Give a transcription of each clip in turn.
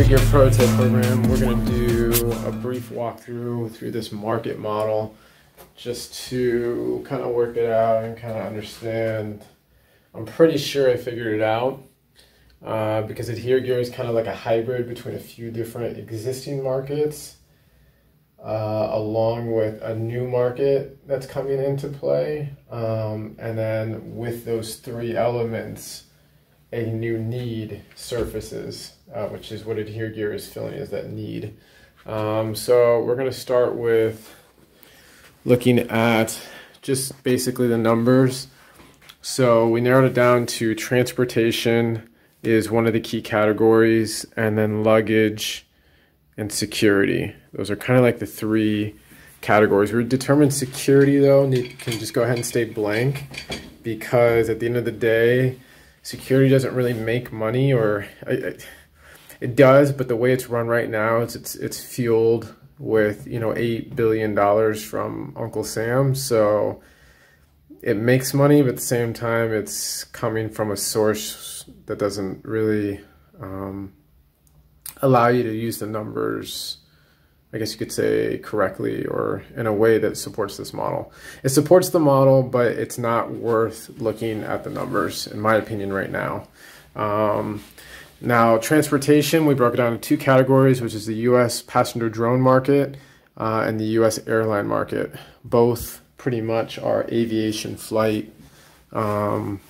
HearGear Prototype Program, we're going to do a brief walkthrough through this market model just to kind of work it out and kind of understand. I'm pretty sure I figured it out uh, because HearGear is kind of like a hybrid between a few different existing markets uh, along with a new market that's coming into play. Um, and then with those three elements, a new need surfaces, uh, which is what adhere HearGear is filling is that need. Um, so we're going to start with looking at just basically the numbers. So we narrowed it down to transportation is one of the key categories, and then luggage and security. Those are kind of like the three categories. We determined security though, need, can just go ahead and stay blank because at the end of the day, security doesn't really make money or it does, but the way it's run right now, it's, it's, it's fueled with, you know, $8 billion from Uncle Sam. So it makes money, but at the same time, it's coming from a source that doesn't really um, allow you to use the numbers I guess you could say correctly or in a way that supports this model. It supports the model, but it's not worth looking at the numbers, in my opinion, right now. Um, now, transportation, we broke it down into two categories, which is the U.S. passenger drone market uh, and the U.S. airline market. Both pretty much are aviation flight um,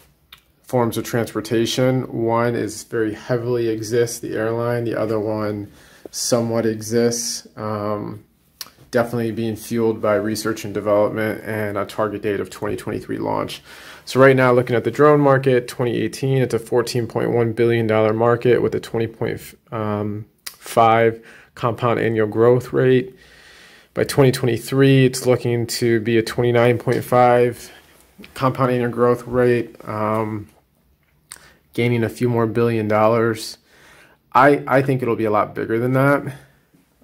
forms of transportation. One is very heavily exists, the airline. The other one somewhat exists. Um, definitely being fueled by research and development and a target date of 2023 launch. So right now, looking at the drone market, 2018, it's a 14.1 billion dollar market with a 20.5 um, compound annual growth rate. By 2023, it's looking to be a 29.5 compound annual growth rate, um, gaining a few more billion dollars. I, I think it'll be a lot bigger than that,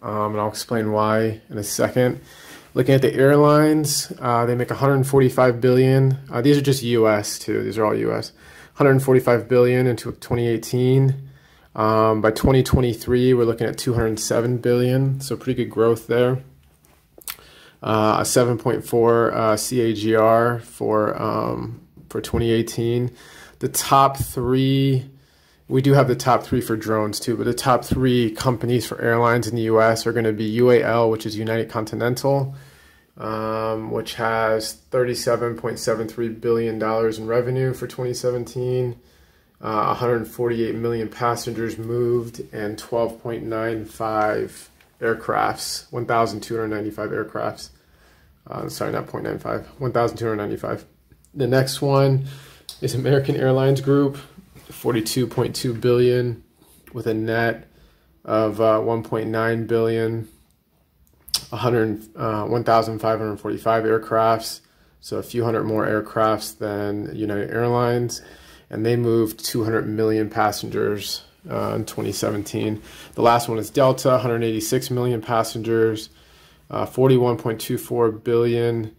um, and I'll explain why in a second. Looking at the airlines, uh, they make 145 billion. Uh, these are just U.S. too. These are all U.S. 145 billion into 2018. Um, by 2023, we're looking at 207 billion, so pretty good growth there. Uh, a 7.4 uh, CAGR for um, for 2018. The top three we do have the top three for drones too, but the top three companies for airlines in the US are going to be UAL, which is United Continental, um, which has $37.73 billion in revenue for 2017, uh, 148 million passengers moved, and 12.95 aircrafts, 1,295 aircrafts. Uh, sorry, not 0.95, 1,295. The next one is American Airlines Group. 42.2 billion with a net of uh, 1.9 billion 100 uh, 1545 aircrafts so a few hundred more aircrafts than united airlines and they moved 200 million passengers uh, in 2017 the last one is delta 186 million passengers uh, 41.24 billion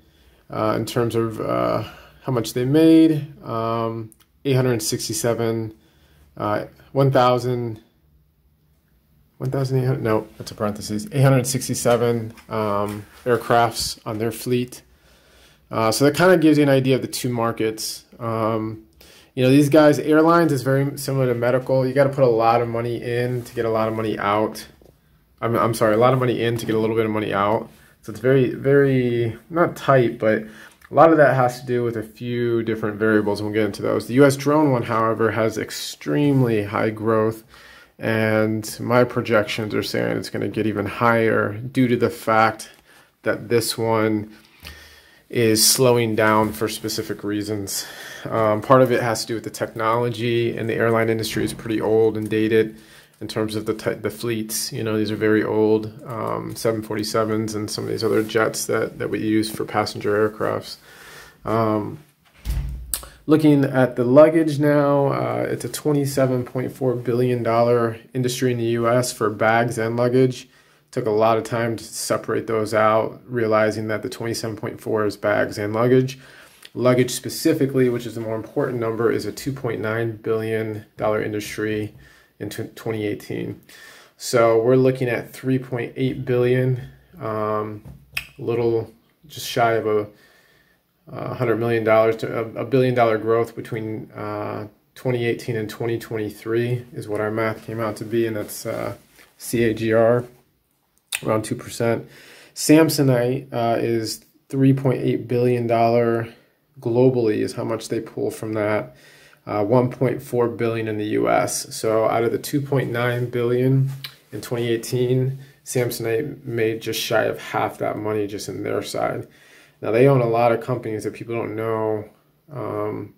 uh, in terms of uh, how much they made. Um, 867, uh, 1,000, 1,800, no, that's a parenthesis, 867 um, aircrafts on their fleet. Uh, so that kind of gives you an idea of the two markets. Um, you know, these guys, airlines is very similar to medical. You got to put a lot of money in to get a lot of money out. I'm, I'm sorry, a lot of money in to get a little bit of money out. So it's very, very, not tight, but a lot of that has to do with a few different variables, and we'll get into those. The US drone one, however, has extremely high growth, and my projections are saying it's going to get even higher due to the fact that this one is slowing down for specific reasons. Um, part of it has to do with the technology, and the airline industry is pretty old and dated in terms of the the fleets. You know, these are very old um, 747s and some of these other jets that that we use for passenger aircrafts. Um, looking at the luggage now, uh, it's a 27.4 billion dollar industry in the U.S. for bags and luggage. Took a lot of time to separate those out, realizing that the 27.4 is bags and luggage. Luggage specifically, which is the more important number, is a 2.9 billion dollar industry in 2018. So we're looking at 3.8 billion, um, a little just shy of a hundred million dollars to a, a, billion dollar growth between uh, 2018 and 2023 is what our math came out to be, and that's uh, CAGR around two percent. Samsonite uh, is 3.8 billion dollar globally is how much they pull from that. Uh, 1.4 billion in the U.S. So out of the 2.9 billion in 2018, Samsonite made just shy of half that money just in their side. Now they own a lot of companies that people don't know um,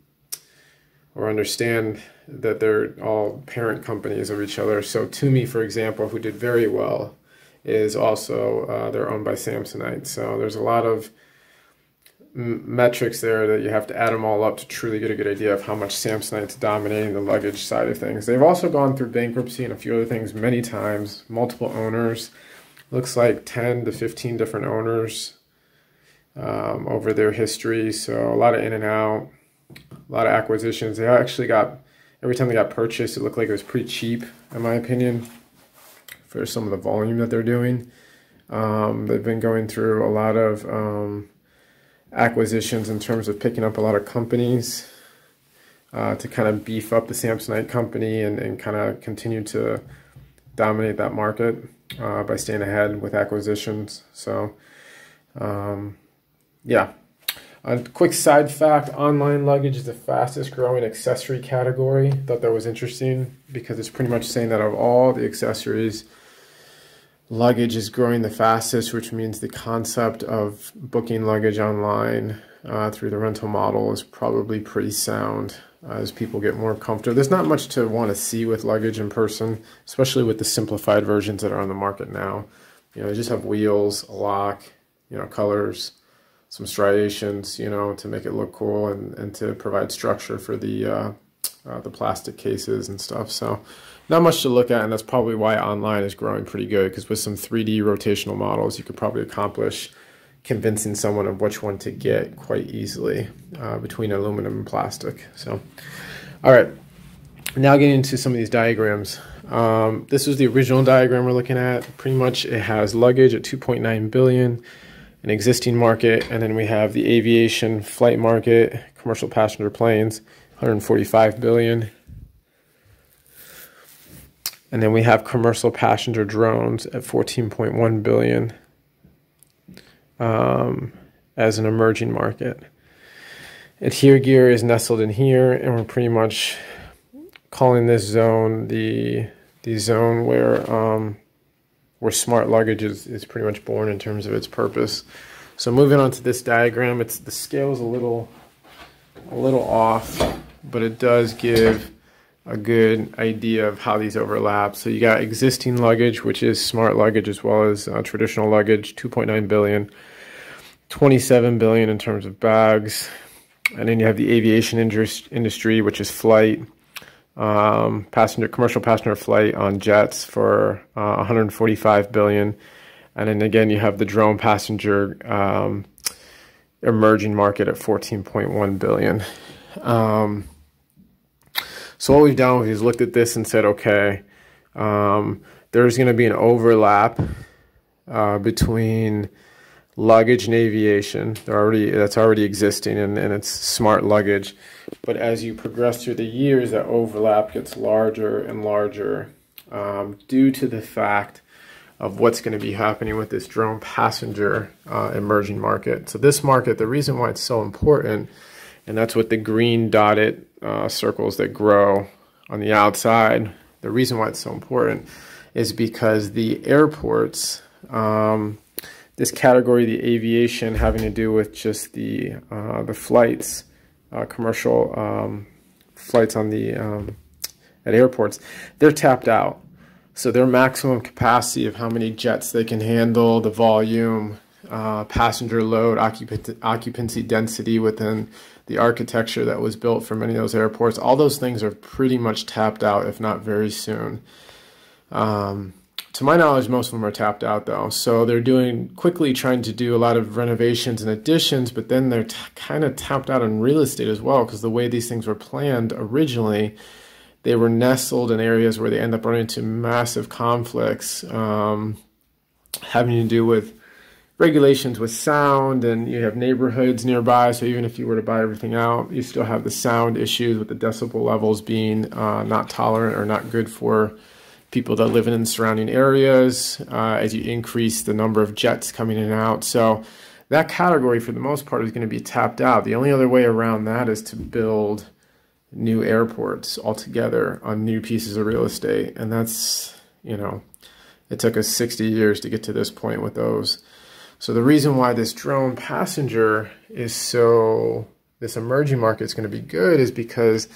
or understand that they're all parent companies of each other. So Tumi, for example, who did very well, is also uh, they're owned by Samsonite. So there's a lot of metrics there that you have to add them all up to truly get a good idea of how much Samsonite's dominating the luggage side of things. They've also gone through bankruptcy and a few other things many times, multiple owners. Looks like 10 to 15 different owners um, over their history. So a lot of in and out, a lot of acquisitions. They actually got, every time they got purchased, it looked like it was pretty cheap, in my opinion, for some of the volume that they're doing. Um, they've been going through a lot of um, acquisitions in terms of picking up a lot of companies uh, to kind of beef up the Samsonite company and, and kind of continue to dominate that market uh, by staying ahead with acquisitions. So, um, yeah. A quick side fact online luggage is the fastest growing accessory category. Thought that was interesting because it's pretty much saying that of all the accessories, luggage is growing the fastest, which means the concept of booking luggage online uh, through the rental model is probably pretty sound uh, as people get more comfortable. There's not much to want to see with luggage in person, especially with the simplified versions that are on the market now. You know, they just have wheels, a lock, you know, colors, some striations, you know, to make it look cool and, and to provide structure for the uh, uh, the plastic cases and stuff. So not much to look at, and that's probably why online is growing pretty good because with some 3D rotational models, you could probably accomplish convincing someone of which one to get quite easily uh, between aluminum and plastic. So, all right, now getting into some of these diagrams. Um, this is the original diagram we're looking at. Pretty much it has luggage at 2.9 billion, an existing market, and then we have the aviation flight market, commercial passenger planes, 145 billion. And then we have commercial passenger drones at 14.1 billion um, as an emerging market. Adhere gear is nestled in here, and we're pretty much calling this zone the the zone where um, where smart luggage is, is pretty much born in terms of its purpose. So moving on to this diagram, it's the scale is a little a little off but it does give a good idea of how these overlap. So you got existing luggage, which is smart luggage as well as uh, traditional luggage, 2.9 billion, 27 billion in terms of bags, and then you have the aviation industry, which is flight, um, passenger commercial passenger flight on jets for uh, 145 billion, and then again you have the drone passenger um, emerging market at 14.1 billion. Um, so what we've done is looked at this and said, okay, um, there's going to be an overlap uh, between luggage and aviation. They're already that's already existing, and, and it's smart luggage. But as you progress through the years, that overlap gets larger and larger um, due to the fact of what's going to be happening with this drone passenger uh, emerging market. So this market, the reason why it's so important and that's what the green dotted uh, circles that grow on the outside. The reason why it's so important is because the airports, um, this category, the aviation, having to do with just the uh, the flights, uh, commercial um, flights on the um, at airports, they're tapped out. So their maximum capacity of how many jets they can handle, the volume, uh, passenger load, occupancy density within the architecture that was built for many of those airports, all those things are pretty much tapped out, if not very soon. Um, to my knowledge, most of them are tapped out though. So they're doing quickly trying to do a lot of renovations and additions, but then they're kind of tapped out on real estate as well because the way these things were planned originally, they were nestled in areas where they end up running into massive conflicts um, having to do with regulations with sound and you have neighborhoods nearby so even if you were to buy everything out you still have the sound issues with the decibel levels being uh, not tolerant or not good for people that live in the surrounding areas uh, as you increase the number of jets coming in and out. So that category for the most part is going to be tapped out. The only other way around that is to build new airports altogether on new pieces of real estate and that's you know it took us 60 years to get to this point with those so the reason why this drone passenger is so, this emerging market is going to be good is because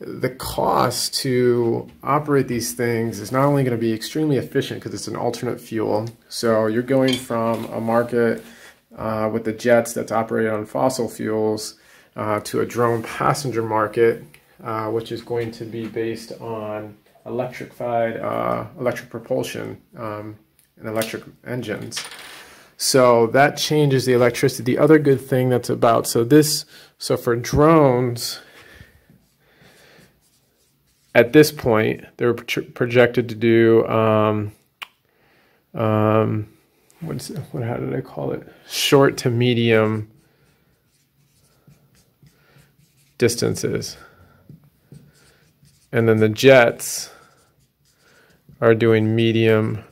the cost to operate these things is not only going to be extremely efficient because it's an alternate fuel. So you're going from a market uh, with the jets that's operated on fossil fuels uh, to a drone passenger market, uh, which is going to be based on electrified uh, electric propulsion um, and electric engines. So that changes the electricity. The other good thing that's about, so this, so for drones, at this point, they're projected to do, um, um, what's, what, how did I call it? Short to medium distances. And then the jets are doing medium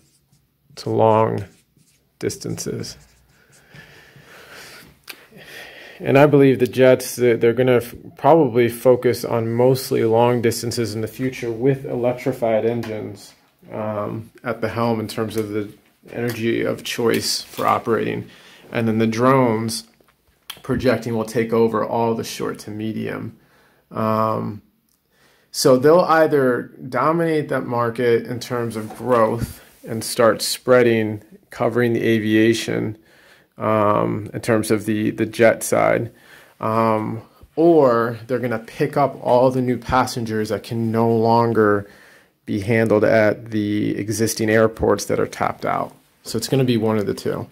to long distances. And I believe the Jets, they're going to probably focus on mostly long distances in the future with electrified engines um, at the helm in terms of the energy of choice for operating. And then the drones projecting will take over all the short to medium. Um, so they'll either dominate that market in terms of growth and start spreading covering the aviation um, in terms of the, the jet side. Um, or they're going to pick up all the new passengers that can no longer be handled at the existing airports that are tapped out. So it's going to be one of the two.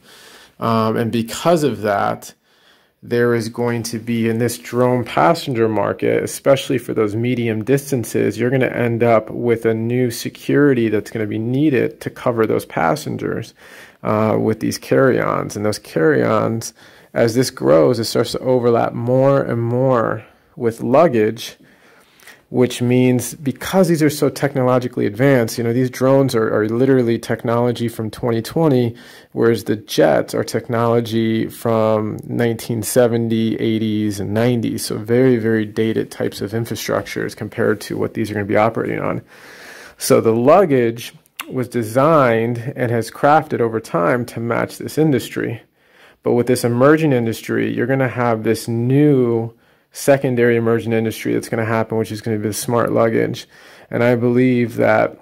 Um, and because of that, there is going to be in this drone passenger market, especially for those medium distances, you're going to end up with a new security that's going to be needed to cover those passengers uh, with these carry-ons. And those carry-ons, as this grows, it starts to overlap more and more with luggage, which means because these are so technologically advanced, you know, these drones are, are literally technology from 2020, whereas the jets are technology from 1970, 80s, and 90s. So very, very dated types of infrastructures compared to what these are going to be operating on. So the luggage was designed and has crafted over time to match this industry. But with this emerging industry, you're going to have this new secondary emerging industry that's going to happen, which is going to be the smart luggage. And I believe that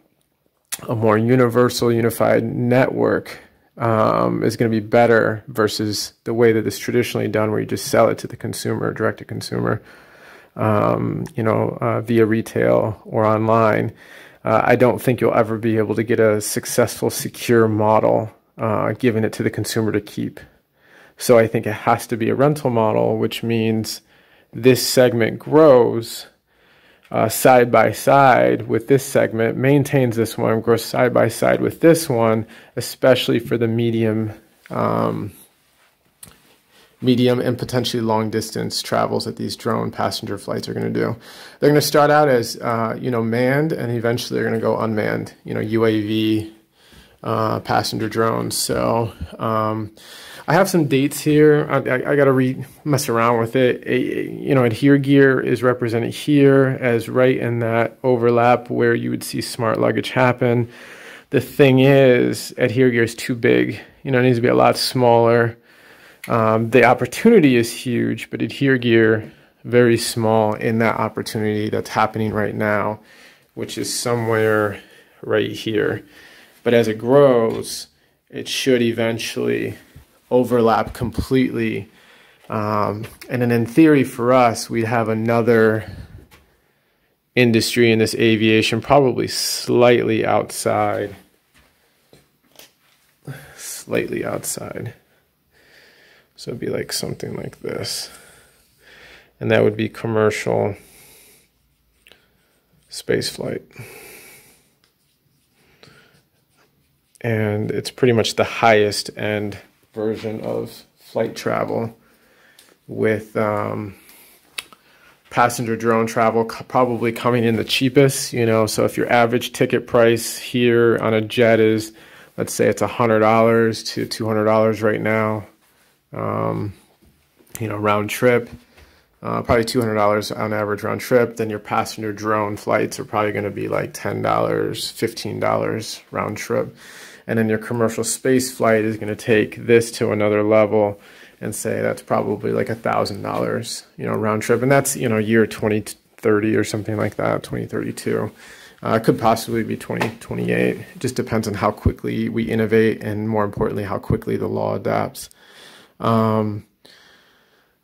a more universal, unified network um, is going to be better versus the way that it's traditionally done, where you just sell it to the consumer, direct to consumer, um, you know, uh, via retail or online uh, I don't think you'll ever be able to get a successful, secure model uh, giving it to the consumer to keep. So I think it has to be a rental model, which means this segment grows uh, side by side with this segment, maintains this one, grows side by side with this one, especially for the medium um, medium and potentially long distance travels that these drone passenger flights are going to do. They're going to start out as uh, you know manned, and eventually they're going to go unmanned. You know UAV uh, passenger drones. So um, I have some dates here. I, I, I got to mess around with it. You know, Adhere Gear is represented here as right in that overlap where you would see smart luggage happen. The thing is, Adhere Gear is too big. You know, it needs to be a lot smaller. Um, the opportunity is huge, but adhere gear very small in that opportunity that's happening right now, which is somewhere right here. But as it grows, it should eventually overlap completely. Um, and then in theory for us, we'd have another industry in this aviation, probably slightly outside, slightly outside. So it'd be like something like this. And that would be commercial space flight. And it's pretty much the highest end version of flight travel with um, passenger drone travel probably coming in the cheapest, you know, so if your average ticket price here on a jet is, let's say it's $100 to $200 right now, um, you know, round trip, uh, probably $200 on average round trip, then your passenger drone flights are probably going to be like $10, $15 round trip. And then your commercial space flight is going to take this to another level and say that's probably like a thousand dollars, you know, round trip. And that's, you know, year 2030 or something like that, 2032. Uh, could possibly be 2028. It just depends on how quickly we innovate and more importantly, how quickly the law adapts. Um,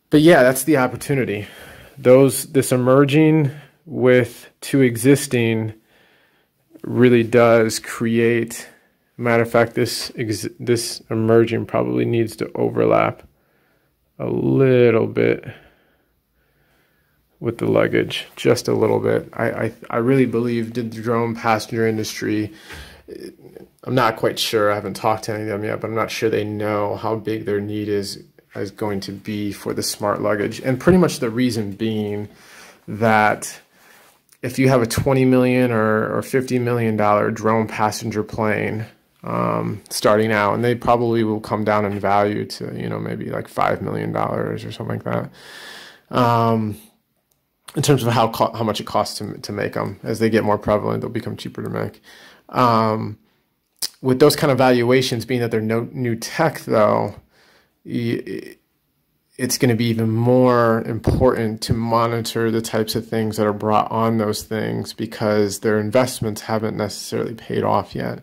but yeah, that's the opportunity. Those, this emerging with two existing really does create matter of fact this this emerging probably needs to overlap a little bit with the luggage, just a little bit. I, I, I really believe the drone passenger industry, I'm not quite sure, I haven't talked to any of them yet, but I'm not sure they know how big their need is, is going to be for the smart luggage. And pretty much the reason being that if you have a 20 million or, or 50 million dollar drone passenger plane, um, starting out, and they probably will come down in value to you know maybe like five million dollars or something like that. Um, in terms of how how much it costs to to make them, as they get more prevalent, they'll become cheaper to make. Um, with those kind of valuations, being that they're no new tech, though, it's going to be even more important to monitor the types of things that are brought on those things because their investments haven't necessarily paid off yet.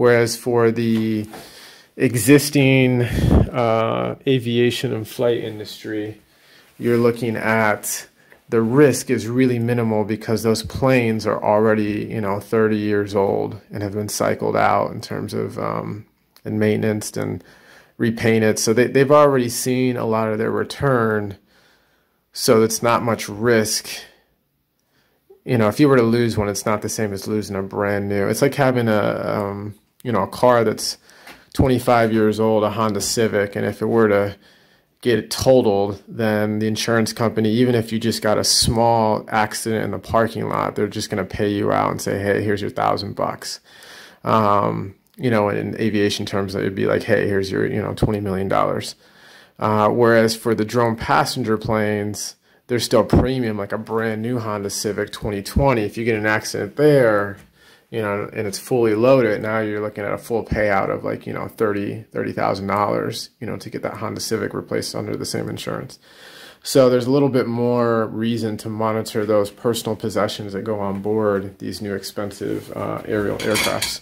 Whereas for the existing uh, aviation and flight industry, you're looking at the risk is really minimal because those planes are already, you know, 30 years old and have been cycled out in terms of um, and maintenance and repainted. So they, they've already seen a lot of their return. So it's not much risk you know, if you were to lose one, it's not the same as losing a brand new. It's like having a, um, you know, a car that's 25 years old, a Honda Civic, and if it were to get it totaled, then the insurance company, even if you just got a small accident in the parking lot, they're just going to pay you out and say, hey, here's your thousand bucks. Um, you know, in aviation terms, it would be like, hey, here's your, you know, $20 million. Uh, whereas for the drone passenger planes, there's still premium, like a brand new Honda Civic 2020. If you get an accident there, you know, and it's fully loaded, now you're looking at a full payout of like, you know, thirty thirty thousand dollars, you know, to get that Honda Civic replaced under the same insurance. So there's a little bit more reason to monitor those personal possessions that go on board these new expensive uh, aerial aircrafts.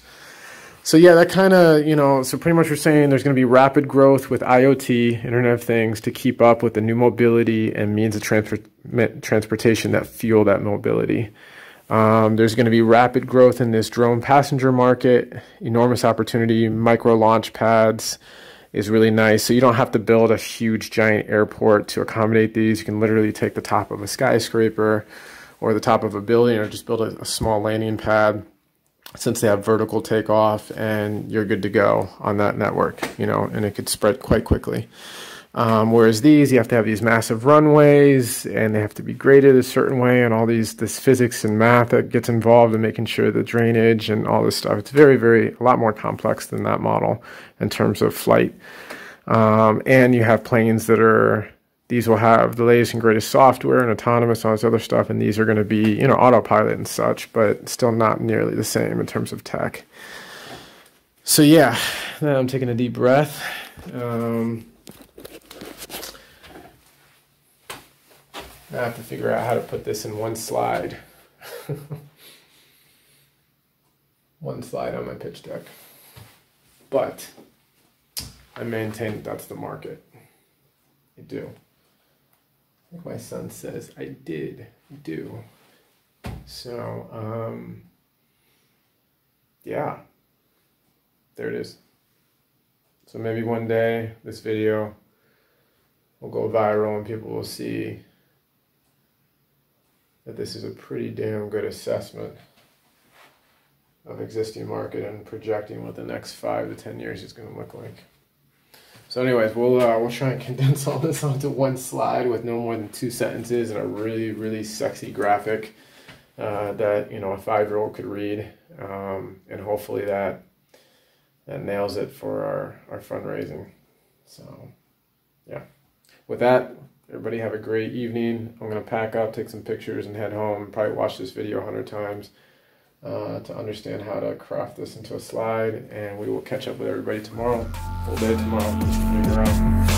So yeah, that kind of, you know, so pretty much we're saying there's going to be rapid growth with IoT, Internet of Things, to keep up with the new mobility and means of transport, transportation that fuel that mobility. Um, there's going to be rapid growth in this drone passenger market, enormous opportunity. Micro launch pads is really nice. So you don't have to build a huge giant airport to accommodate these. You can literally take the top of a skyscraper or the top of a building or just build a, a small landing pad since they have vertical takeoff and you're good to go on that network, you know, and it could spread quite quickly. Um, whereas these, you have to have these massive runways and they have to be graded a certain way and all these, this physics and math that gets involved in making sure the drainage and all this stuff. It's very, very, a lot more complex than that model in terms of flight. Um, and you have planes that are these will have the latest and greatest software and autonomous all this other stuff, and these are going to be, you know, autopilot and such, but still not nearly the same in terms of tech. So yeah, now I'm taking a deep breath. Um, I have to figure out how to put this in one slide. one slide on my pitch deck. But I maintain that that's the market. I do. My son says, I did do. So, um, yeah, there it is. So maybe one day this video will go viral and people will see that this is a pretty damn good assessment of existing market and projecting what the next five to ten years is going to look like. So, anyways, we'll uh, we'll try and condense all this onto one slide with no more than two sentences and a really really sexy graphic uh, that you know a five year old could read, um, and hopefully that that nails it for our our fundraising. So, yeah. With that, everybody have a great evening. I'm gonna pack up, take some pictures, and head home. Probably watch this video a hundred times uh, to understand how to craft this into a slide. And we will catch up with everybody tomorrow. Full day tomorrow. Figure out.